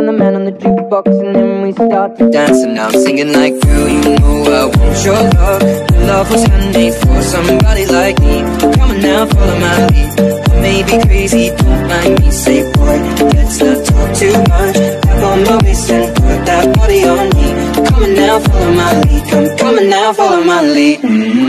and the man on the jukebox And then we start to dance. And I'm singing like Girl, you know I want your love. Your love was handmade for somebody like me. Come on now, follow my lead. I may be crazy, don't mind me. Say boy, let's not talk too much. Tap on my waist and put that body on me. Come on now, follow my lead. Come, come on now, follow my lead. Mm -hmm.